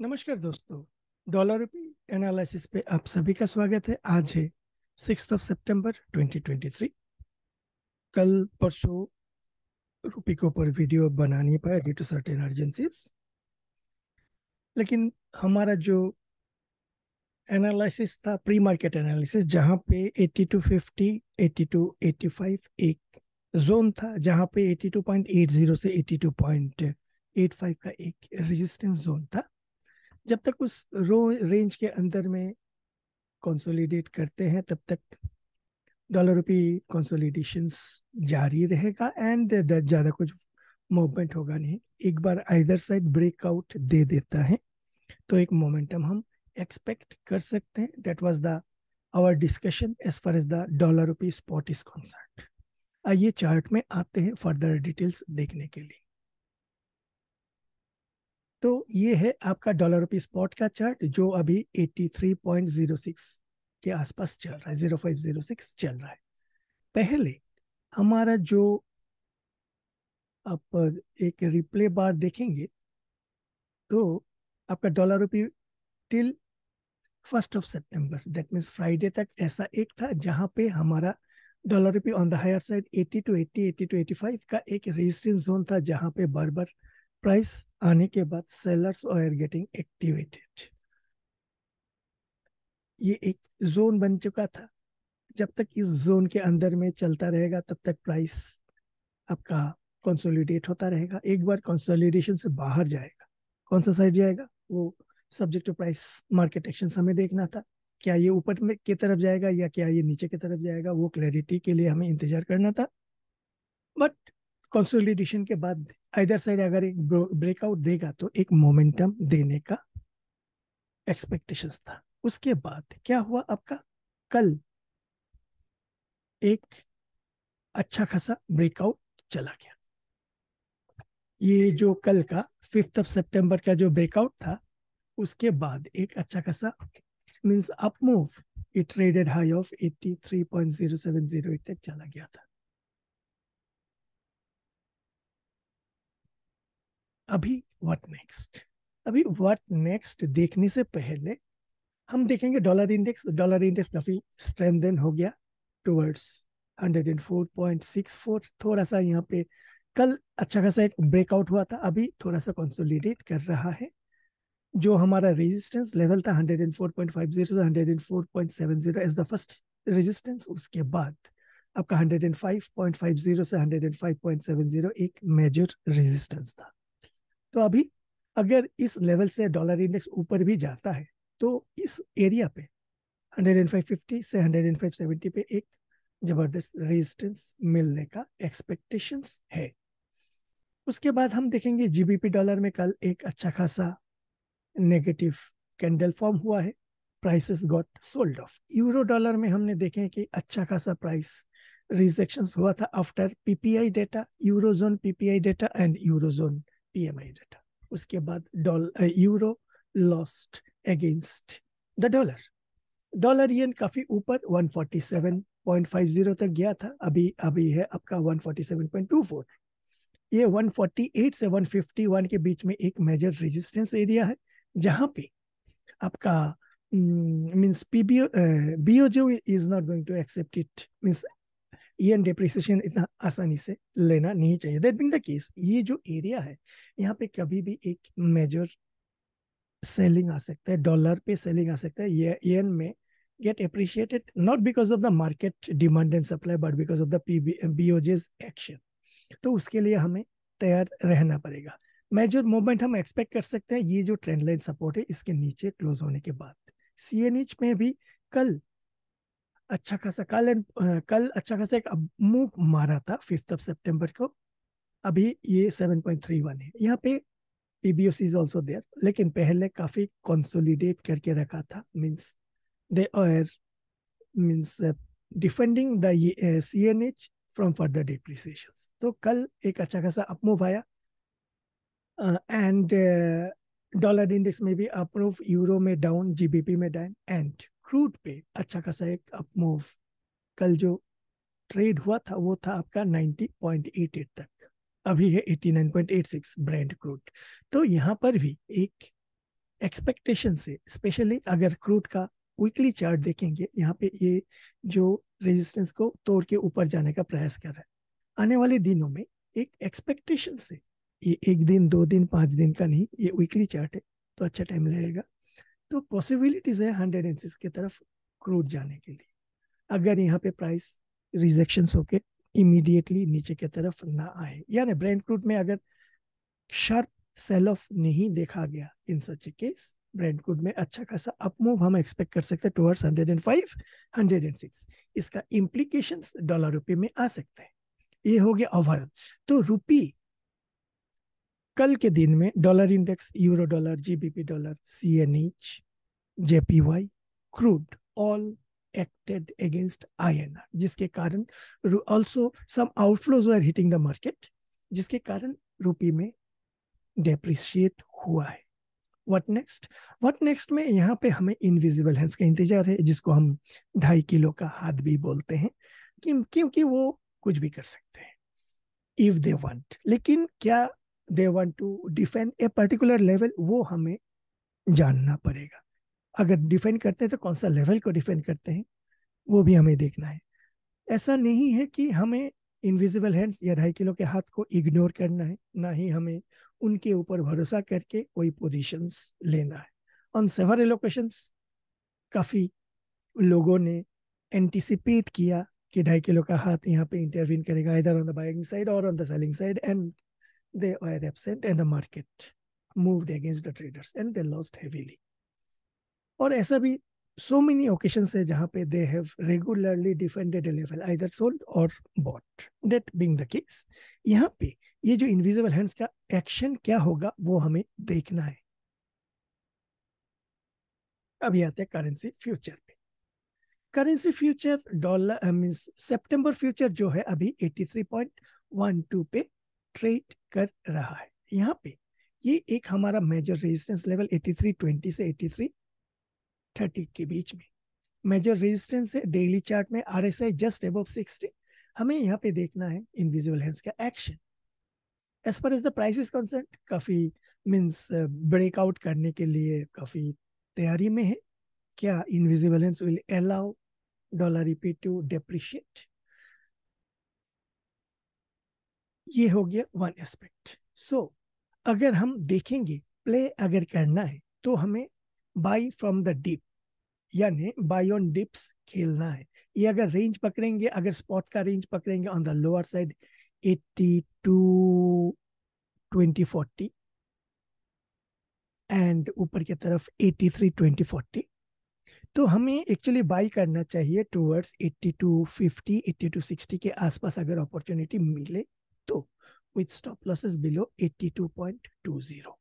नमस्कार दोस्तों, dollar rupee analysis पे आप सभी का स्वागत है। आज है सिक्स ऑफ़ सितंबर 2023 कल परसों रुपी के ऊपर वीडियो बना नहीं पाया ड्यू टू सर्टेन अर्जेंसीज लेकिन हमारा जो एनालिसिस था प्री मार्केट एनालिसिस जहाँ पे 80 टू 50 80 टू 85 एक जोन था, जहाँ पे 82.80 से 82.85 का एक रेजिस्टेंस जोन था। जब तक उस रो रेंज के अंदर में कंसोलिडेट करते हैं, तब तक डॉलर रुपी कंसोलिडेशन जारी रहेगा एंड ज़्यादा कुछ मूवमेंट होगा नहीं। एक बार आइदर साइड ब्रेकआउट दे देता है तो एक मोमेंटम हम एक्सपेक्ट कर सकते हैं। That was the our discussion as far as the dollar rupee spot is concern आइए चार्ट में आते हैं फर्दर डिटेल्स देखने के लिए। तो ये है आपका डॉलर रुपी स्पॉट का चार्ट जो अभी 83.06 के आसपास चल रहा है 0506 चल रहा है। पहले हमारा जो आप एक रिप्ले बार देखेंगे तो आपका dollar rupee till first of September that means Friday तक ऐसा एक था जहाँ पे हमारा dollar rupee on the higher side 80 to 80 80 to 85 का एक रेजिस्टेंस जोन था जहाँ पे बार बार प्राइस आने के बाद सेलर्स आर गेटिंग एक्टिवेटेड ये एक जोन बन चुका था। जब तक इस जोन के अंदर में चलता रहेगा, तब तक प्राइस आपका कंसोलिडेट होता रहेगा। एक बार कंसोलिडेशन से बाहर जाएगा। कौन सा साइड जाएगा? वो subject to price market action हमें देखना था। क्या ये ऊपर में की तरफ़ जाएगा या क्या ये नीचे की तरफ़ जाएगा, वो क्लैरिटी के लिए हमें इंतज़ार करना था। बट कंसोलिडेशन के बाद इधर साइड अगर एक ब्रेकआउट देगा तो एक मोमेंटम देने का एक्सपेक्टेशंस था। उसके बाद क्या हुआ आपका? कल एक अच्छा खासा ब्रेकआउट चला गया। ये जो कल का फिफ्थ ऑफ़ सितंबर का जो ब्रेकआउट था, उसके बाद एक अच्छा खासा means up move it traded high of 83.0708 तक चला गया था। अभी व्हाट नेक्स्ट अभी व्हाट नेक्स्ट देखने से पहले हम देखेंगे डॉलर इंडेक्स डॉलर इंडेक्स काफ़ी स्ट्रेंथन हो गया टुवर्ड्स 104.64 थोड़ा सा यहाँ पे कल अच्छा खासा एक ब्रेकआउट हुआ था, अभी थोड़ा सा कंसोलिडेट कर रहा है। जो हमारा रेजिस्टेंस लेवल था 104.50 से 104.70 एज द फ़र्स्ट रेजिस्टेंस उसके बाद आपका 105.50 से 105.70 एक मेजर रेजिस्टेंस था। तो अभी अगर इस लेवल से डॉलर इंडेक्स ऊपर भी जाता है तो इस एरिया पे 105.50 से 105.70 पे एक ज़बरदस्त रेजिस्टेंस मिलने का एक्सपेक्टेशंस है। उसके बाद हम देखेंगे जीबीपी डॉलर में कल एक अच्छा खासा नेगेटिव कैंडल फॉर्म हुआ है। Prices got sold off euro dollar में हमने देखे कि अच्छा खासा प्राइस रिजेक्शन हुआ था after PPI data eurozone PPI data and eurozone PMI data उसके बाद euro lost against the dollar dollar yen काफ़ी ऊपर 147.50 तक गया था। अभी अभी है आपका 147.24 ये 148 से 151 के बीच में एक मेजर रेजिस्टेंस एरिया है, जहाँ पे आपका means PBO BOJ is not going to accept it means yen depreciation इतना आसानी से लेना नहीं चाहिए। दैट बिंग द केस ये जो एरिया है, यहाँ पे कभी भी एक मेजर सेलिंग आ सकता है डॉलर पे सेलिंग आ सकता है। ये ईएन में get appreciated, not because of the market demand and supply, but because of the BOJ's action. तो उसके लिए हमें तैयार रहना पड़ेगा। मेजर मूवमेंट हम एक्सपेक्ट कर सकते हैं, ये जो ट्रेंड लाइन सपोर्ट है, इसके नीचे क्लोज होने के बाद। सी में भी कल अच्छा खासा, कल एंड कल अच्छा खासा एक मूव मारा था फिफ्थ ऑफ़ सितंबर को। अभी ये 7.31 है। यहाँ पे पीबीओसी इज़ आल्सो देयर लेकिन पहले काफ़ी कंसोलिडेट करके रखा था। Means they are means defending the CNH from further depreciations तो कल एक अच्छा खासा अप मूव आया। एंड डॉलर इंडेक्स में भी अप्रूव यूरो में डाउन जीबीपी में डाउन एंड क्रूड पे अच्छा खासा एक अप मूव कल जो ट्रेड हुआ था, वो था आपका 90.88 तक। अभी है 89.86 ब्रांड क्रूड तो यहाँ पर भी एक एक्सपेक्टेशन से स्पेशली अगर क्रूड का वीकली चार्ट देखेंगे, यहाँ पे ये जो रेजिस्टेंस को तोड़ के ऊपर जाने का प्रयास कर रहा है। आने वाले दिनों में एक एक्सपेक्टेशन से, ये एक दिन, दो दिन, पाँच दिन का नहीं, ये वीकली चार्ट है तो अच्छा टाइम लगेगा। तो पॉसिबिलिटीज है हंड्रेड एंड सिक्स की तरफ़ क्रूड जाने के लिए। अगर यहाँ पे प्राइस रिजेक्शन होके इमीडिएटली नीचे की तरफ़ ना आए, यानी ब्रेंड क्रूड में अगर शार्प सेल ऑफ़ नहीं देखा गया in such a case Brent crude में अच्छा खासा अप मूव हम एक्सपेक्ट कर सकते हैं टुवर्ड्स 105 106 इसका इम्प्लीकेशन डॉलर रुपये में आ सकते हैं। ये हो गया ओवरऑल तो रुपी कल के दिन में dollar index, euro dollar, GBP dollar C N H JPY crude all acted against INR जिसके कारण also some outflows were hitting the market, जिसके कारण रुपी में डेप्रिशिएट हुआ है। व्हाट नेक्स्ट व्हाट नेक्स्ट में यहाँ पे हमें इनविजिबल हैंड्स का इंतज़ार है, जिसको हम ढाई किलो का हाथ भी बोलते हैं क्योंकि वो कुछ भी कर सकते हैं। इफ़ दे वांट लेकिन क्या they want to defend a particular level, वो हमें जानना पड़ेगा। अगर डिफेंड करते हैं तो कौन सा लेवल को डिफेंड करते हैं, वो भी हमें देखना है। ऐसा नहीं है कि हमें इनविजिबल हैंड्स या ढाई किलो के हाथ को इग्नोर करना है, ना ही हमें उनके ऊपर भरोसा करके कोई पोजीशंस लेना है। ऑन सेवर एलोकेशंस काफ़ी लोगों ने एंटिसिपेट किया कि ढाई किलो का हाथ यहाँ पे इंटरवीन करेगा इधर ऑन द बाइंग साइड और on the selling side and they are absent and the market moved against the traders and they lost heavily और ऐसा भी so many occasions है जहाँ पे they have regularly defended a level, either sold or bought. That being the case, यहाँ पे ये जो invisible hands का action क्या होगा, वो हमें देखना है। अभी आते हैं करेंसी फ्यूचर पे। करेंसी फ्यूचर डॉलर मींस सितंबर फ्यूचर जो है अभी 83.12 पे ट्रेड कर रहा है। यहाँ पे ये एक हमारा मेजर रेजिस्टेंस लेवल 83.20 से 83 थर्टी के बीच में। मेजर रेजिस्टेंस है डेली चार्ट में R S I just above sixty हमें यहाँ पे देखना है इनविजिबल हैंड्स का action as per as the price is concern काफ़ी मीन्स ब्रेकआउट करने के लिए काफ़ी तैयारी में है। क्या invisible hands will allow dollar rupee to depreciate ये हो गया वन एस्पेक्ट सो अगर हम देखेंगे प्ले अगर करना है तो हमें बाई फ्रॉम द डिप यानी बाई ऑन डिप्स खेलना है। ये अगर रेंज पकड़ेंगे, अगर स्पॉट का रेंज पकड़ेंगे on the lower side 80 to 20 40 and ऊपर की तरफ़ 83 20 40 तो हमें एक्चुअली बाई करना चाहिए टूवर्ड्स 80 टू 50 80 टू 60 के आसपास अगर अपॉर्चुनिटी मिले। तो with stop losses below 82.20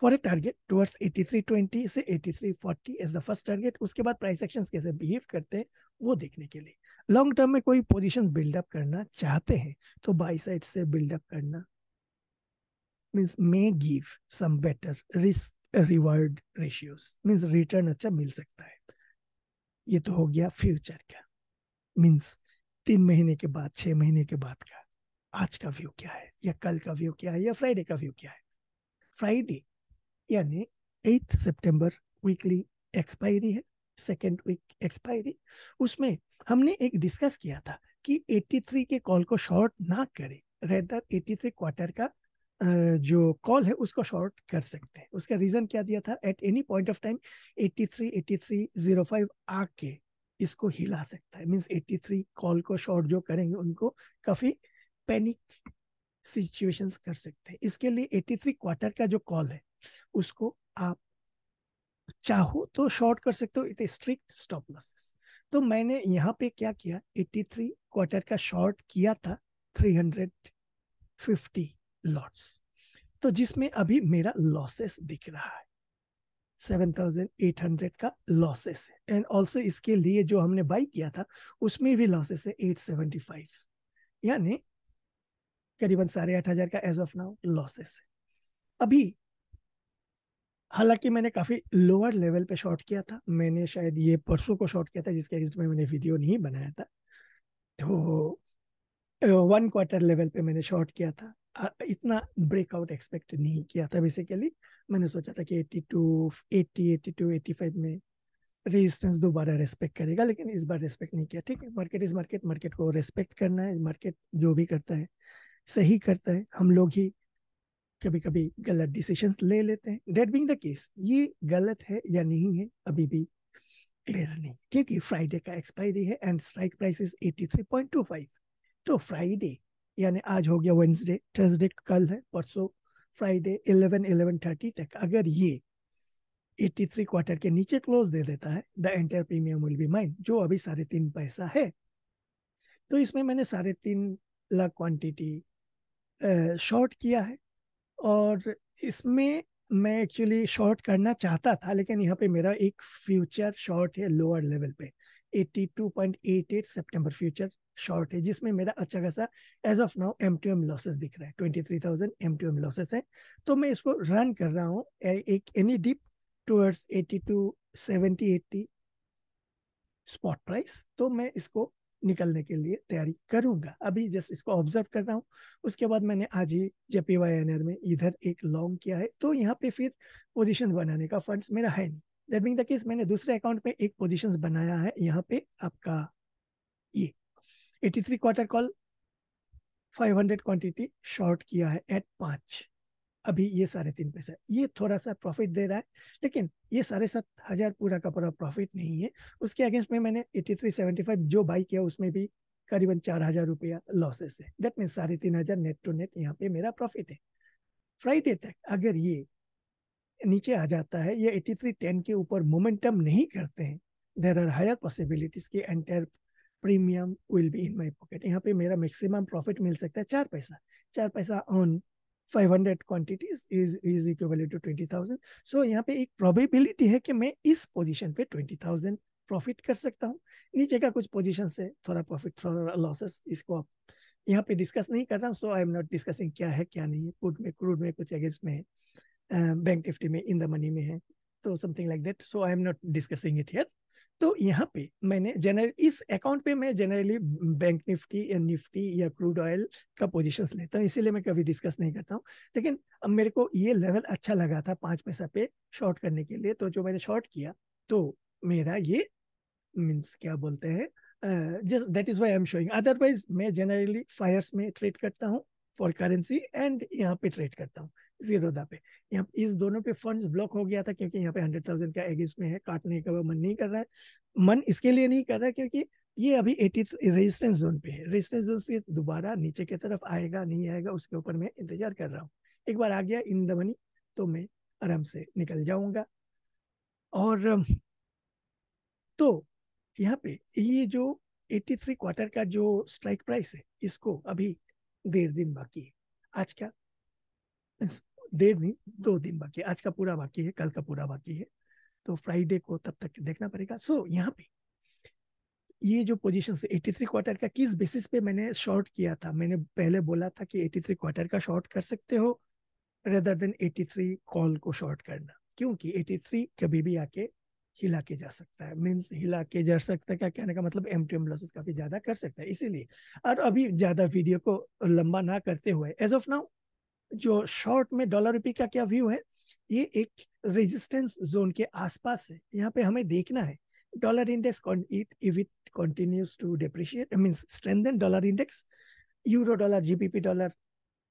for a target towards 8320 से 8340 एज द फ़र्स्ट टारगेट उसके बाद प्राइस एक्शंस कैसे बिहेव करते हैं, वो देखने के लिए। लॉन्ग टर्म में कोई पोजीशन बिल्डअप करना चाहते हैं तो बाई साइड से बिल्डअप करना means may give some better risk reward ratios means return अच्छा मिल सकता है। ये तो हो गया फ्यूचर का। मीन्स तीन महीने के बाद, छह महीने के बाद का। आज का व्यू क्या है? या कल का व्यू क्या है? या फ्राइडे का व्यू क्या है? फ्राइडे, यानी एट सितंबर वीकली एक्सपायरी है, सेकेंड वीक एक्सपायरी। उसमें हमने एक डिस्कस किया था कि 83 के कॉल को शॉर्ट ना करें रेदर 83 क्वार्टर का जो कॉल है उसको शॉर्ट कर सकते हैं। उसका रीजन क्या दिया था? At any point of time 83 83 05 आके इसको हिला सकता है। मींस 83 कॉल को शॉर्ट जो करेंगे उनको काफ़ी पैनिक सिचुएशंस कर सकते हैं। इसके लिए 83 क्वार्टर का जो कॉल है, उसको आप चाहो तो शॉर्ट कर सकते हो, इतने स्ट्रिक्ट स्टॉप लॉसेस तो मैंने यहाँ पे क्या किया 83 क्वार्टर का शॉर्ट किया था 350 लॉट्स तो जिसमें अभी मेरा लॉसेस दिख रहा है 7800 का लॉसेस है। एंड ऑल्सो इसके लिए जो हमने बाई किया था, उसमें भी लॉसेस है 875 यानी करीबन साढ़े आठ हज़ार का एज ऑफ़ नाउ लॉसेस है। अभी हालाँकि मैंने काफ़ी लोअर लेवल पे शॉर्ट किया था, मैंने शायद ये परसों को शॉर्ट किया था, जिसके अगेंस्ट में मैंने वीडियो नहीं बनाया था। तो वन क्वार्टर लेवल पे मैंने शॉर्ट किया था। इतना ब्रेकआउट एक्सपेक्ट नहीं किया था बेसिकली मैंने सोचा था कि 82 80 82 85 में रेजिस्टेंस दोबारा रेस्पेक्ट करेगा, लेकिन इस बार रेस्पेक्ट नहीं किया। ठीक है मार्केट इज़ मार्केट मार्केट को रेस्पेक्ट करना है मार्केट जो भी करता है सही करता है। हम लोग ही कभी कभी गलत डिसीजंस ले लेते हैं। डेट बिंग द केस ये गलत है या नहीं है, अभी भी क्लियर नहीं। क्योंकि फ्राइडे का एक्सपायरी है एंड स्ट्राइक प्राइस इज़ 83.25 तो फ्राइडे यानी आज हो गया वेंसडे थर्सडे कल है, परसों फ्राइडे 11 11:30 तक अगर ये 83 क्वार्टर के नीचे क्लोज दे देता है the entire premium will be mine जो अभी साढ़े तीन पैसा है। तो इसमें मैंने साढ़े तीन लाख क्वांटिटी शॉर्ट किया है। और इसमें मैं एक्चुअली शॉर्ट करना चाहता था लेकिन यहाँ पे मेरा एक फ्यूचर शॉर्ट है लोअर लेवल पे। 82.88 सितंबर फ्यूचर शॉर्ट है जिसमें मेरा अच्छा खासा as of now M to M losses दिख रहा है। 23,000 एम टू एम लॉसेस है। तो मैं इसको रन कर रहा हूँ एक any dip towards 82 70 80 spot price तो मैं इसको निकलने के लिए तैयारी करूँगा। अभी जस्ट इसको ऑब्ज़र्व कर रहा हूँ। उसके बाद मैंने आज ही जेपी वाई एन में इधर एक लॉन्ग किया है। तो यहाँ पे फिर पोजिशन बनाने का फंड मेरा है नहीं। दैट मीन द केस मैंने दूसरे अकाउंट में एक पोजिशन बनाया है यहाँ पे आपका ये। 83 क्वार्टर कॉल 500 क्वांटिटी शॉर्ट किया है एट पाँच। अभी ये साढ़े तीन पैसा, ये थोड़ा सा प्रॉफिट दे रहा है, लेकिन ये साढ़े सात हज़ार पूरा का पूरा प्रॉफिट नहीं है। उसके अगेंस्ट में मैंने एटी थ्री सेवेंटी फाइव जो बाई किया उसमें भी करीबन चार हज़ार रुपया लॉसेस है। दैट मीन साढ़े तीन हज़ार नेट टू नेट यहाँ पे मेरा प्रॉफिट है। फ्राइडे तक अगर ये नीचे आ जाता है ये एटी थ्री टेन के ऊपर मोमेंटम नहीं करते हैं देर आर हायर पॉसिबिलिटीज की entire premium will be in my pocket यहाँ पे मेरा मैक्सिमम प्रॉफिट मिल सकता है चार पैसा। चार पैसा on 500 quantities is is equivalent to 20000 so यहाँ पे एक प्रोबेबिलिटी है कि मैं इस पोजीशन पे 20000 प्रॉफिट कर सकता हूँ। नीचे का कुछ पोजीशन से थोड़ा प्रॉफिट थोड़ा लॉसेस इसको आप यहाँ पे डिस्कस नहीं कर रहा हूँ। So I am not discussing क्या है, क्या नहीं पुट में क्रूड में, कुछ अगेंस्ट में है। बैंक निफ्टी में इन द मनी में है। तो something like that so I am not discussing it here तो यहाँ पे मैंने जनरल इस अकाउंट पे मैं जनरली बैंक निफ्टी या निफ्टी या क्रूड ऑयल का पोजीशंस लेता हूँ, इसीलिए मैं कभी डिस्कस नहीं करता हूँ। लेकिन अब मेरे को ये लेवल अच्छा लगा था पाँच पैसा पे शॉर्ट करने के लिए तो जो मैंने शॉर्ट किया तो मेरा ये मीन्स क्या बोलते हैं just that is why I am showing otherwise मैं जनरली फायर्स में ट्रेड करता हूँ। फॉर करेंसी एंड यहाँ पे ट्रेड करता हूँ जीरोदा पे। यहाँ इस दोनों पे फंड्स ब्लॉक हो गया था क्योंकि यहाँ पे हंड्रेड थाउज़ेंड का एगेंस्ट में है, काटने का मन नहीं कर रहा है। मन इसके लिए नहीं कर रहा है क्योंकि ये अभी एटी रेजिस्टेंस जोन पे है। रेजिस्टेंस जोन से दोबारा नीचे की तरफ़ आएगा, नहीं आएगा, उसके ऊपर मैं इंतज़ार कर रहा हूँ। एक बार आ गया इन द मनी तो मैं आराम से निकल जाऊँगा। और तो यहाँ पे ये जो 83 क्वार्टर का जो स्ट्राइक प्राइस है, इसको अभी डेढ़ दिन बाकी है। आज का डेढ़ दिन दो दिन बाकी है। आज का पूरा बाकी है कल का पूरा बाकी है। तो फ्राइडे को तब तक देखना पड़ेगा। सो so, यहाँ पे ये जो पोजीशन से 83 क्वार्टर का किस बेसिस पे मैंने शॉर्ट किया था? मैंने पहले बोला था कि 83 क्वार्टर का शॉर्ट कर सकते हो रेदर देन 83 कॉल को शॉर्ट करना। क्योंकि 83 कभी भी आके हिला के जा सकता है मीन्स हिला के जा सकता है, क्या कहने का मतलब एम टी एम काफ़ी ज़्यादा कर सकता है, इसीलिए। और अभी ज़्यादा वीडियो को लंबा ना करते हुए एज ऑफ़ नाउ जो शॉर्ट में डॉलर रुपये का क्या व्यू है, ये एक रेजिस्टेंस जोन के आसपास है, यहाँ पे हमें देखना है dollar index it if it continues to depreciate means strengthen dollar index euro dollar GBP dollar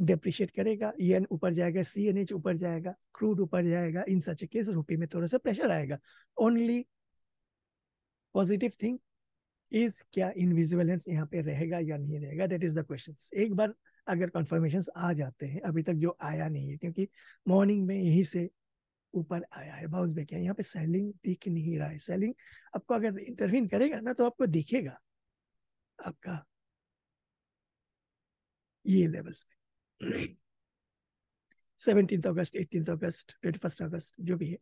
depreciate करेगा ईएन ऊपर जाएगा सी एन एच ऊपर जाएगा क्रूड ऊपर जाएगा, इन सच केस रुपये में थोड़ा सा प्रेशर आएगा। ओनली पॉजिटिव थिंग इज़ क्या इनविजिबल यहाँ पे रहेगा या नहीं रहेगा? डेट इज़ द क्वेश्चन एक बार अगर कंफर्मेशन आ जाते हैं, अभी तक जो आया नहीं है, क्योंकि मॉर्निंग में यहीं से ऊपर आया है बाउंस बैक यहाँ पे सेलिंग दिख नहीं रहा है। सेलिंग आपको अगर इंटरवीन करेगा ना तो आपको दिखेगा आपका ये लेवल्स में seventeen August, eighteen August twenty first August, जो भी है।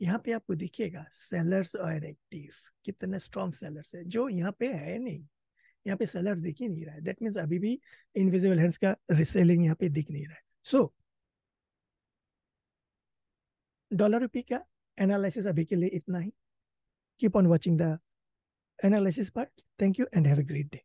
यहाँ पे आपको दिखेगा सेलर्स और एक्टिव कितने स्ट्रॉन्ग सेलर्स है। जो यहाँ पे है नहीं, यहाँ पे सेलर्स दिख ही नहीं रहा है। दैट मीन्स अभी भी इनविजिबल हैंड्स का रिसेलिंग यहाँ पे दिख नहीं रहा है। सो डॉलर रुपी का एनालिसिस अभी के लिए इतना ही। Keep on watching the analysis part thank you and have a great day